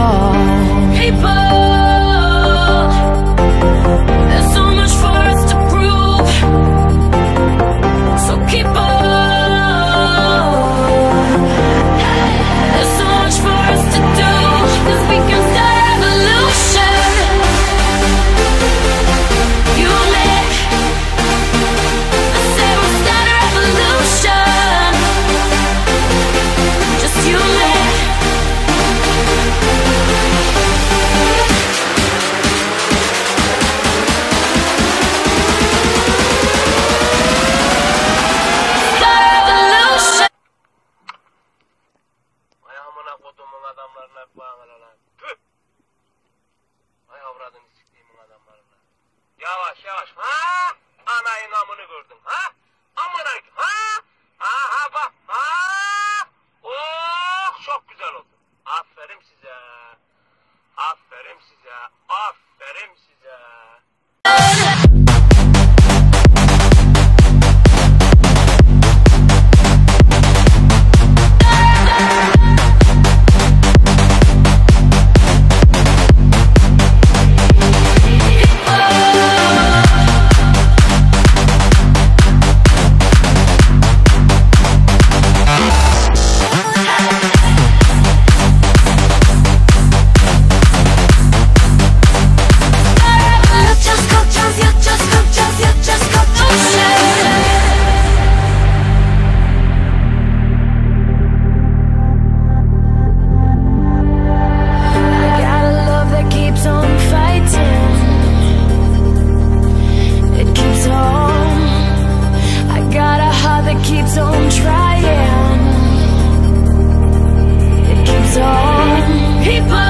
gone. People. keep on.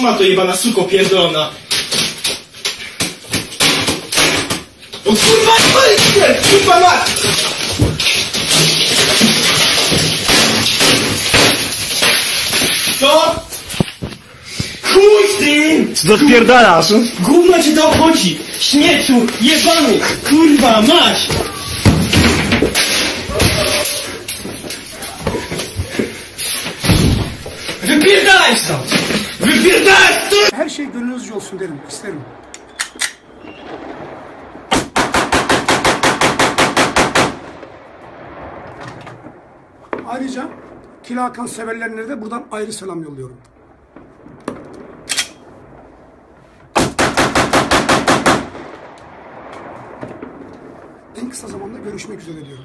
Trzyma to jebana suko pierdolona. O kurwa, nie kurwa mać! Co? Chuj z tym! Co to odpierdalasz? Gówno ci to obchodzi! Śmiecu, jebany, kurwa mać! Wypierdalaj stąd! Her şey gönlünüzce olsun derim, isterim. Ayrıca Kila Hakan severlerine de buradan ayrı selam yolluyorum. En kısa zamanda görüşmek üzere diyorum.